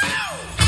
Woo!